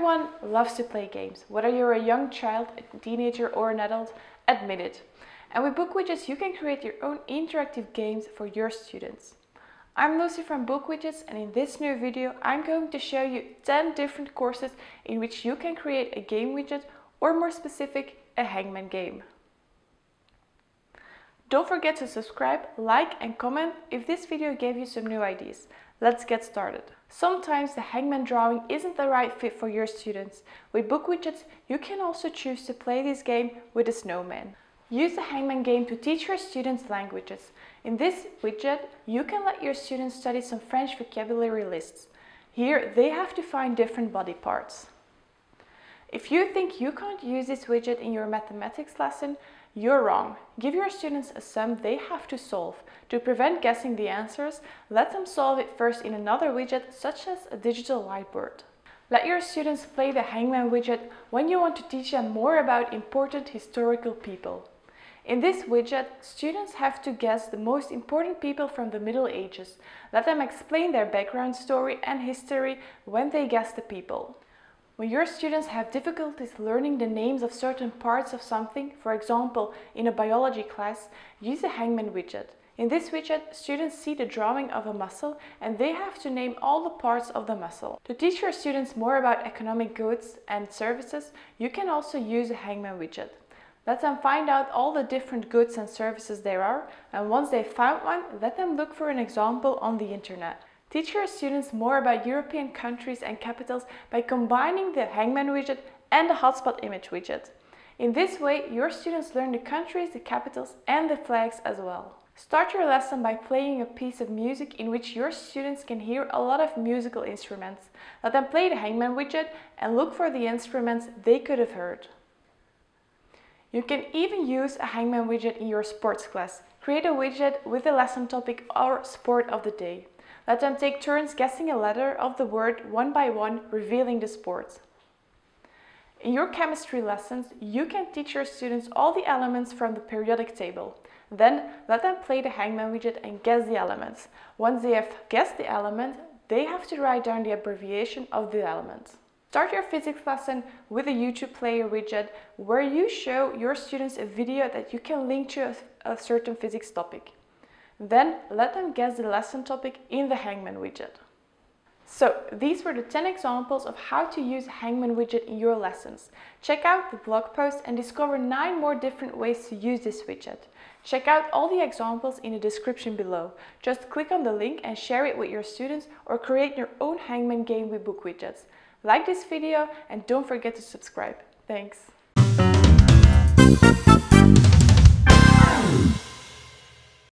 Everyone loves to play games, whether you're a young child, a teenager or an adult, admit it. And with BookWidgets you can create your own interactive games for your students. I'm Lucy from BookWidgets and in this new video I'm going to show you 10 different courses in which you can create a game widget or more specific, a hangman game. Don't forget to subscribe, like and comment if this video gave you some new ideas. Let's get started. Sometimes the hangman drawing isn't the right fit for your students. With BookWidgets, you can also choose to play this game with a snowman. Use the hangman game to teach your students languages. In this widget, you can let your students study some French vocabulary lists. Here, they have to find different body parts. If you think you can't use this widget in your mathematics lesson, you're wrong. Give your students a sum they have to solve. To prevent guessing the answers, let them solve it first in another widget such as a digital whiteboard. Let your students play the Hangman widget when you want to teach them more about important historical people. In this widget, students have to guess the most important people from the Middle Ages. Let them explain their background story and history when they guess the people. When your students have difficulties learning the names of certain parts of something, for example, in a biology class, use the Hangman widget. In this widget, students see the drawing of a muscle and they have to name all the parts of the muscle. To teach your students more about economic goods and services, you can also use the Hangman widget. Let them find out all the different goods and services there are, and once they've found one, let them look for an example on the internet. Teach your students more about European countries and capitals by combining the Hangman widget and the hotspot image widget. In this way, your students learn the countries, the capitals and the flags as well. Start your lesson by playing a piece of music in which your students can hear a lot of musical instruments. Let them play the Hangman widget and look for the instruments they could have heard. You can even use a Hangman widget in your sports class. Create a widget with the lesson topic or sport of the day. Let them take turns guessing a letter of the word one by one, revealing the sport. In your chemistry lessons, you can teach your students all the elements from the periodic table. Then let them play the hangman widget and guess the elements. Once they have guessed the element, they have to write down the abbreviation of the element. Start your physics lesson with a YouTube player widget where you show your students a video that you can link to a, a certain physics topic. Then let them guess the lesson topic in the Hangman widget. So these were the 10 examples of how to use Hangman widget in your lessons. Check out the blog post and discover 9 more different ways to use this widget. Check out all the examples in the description below. Just click on the link and share it with your students or create your own Hangman game with BookWidgets. Like this video and don't forget to subscribe. Thanks.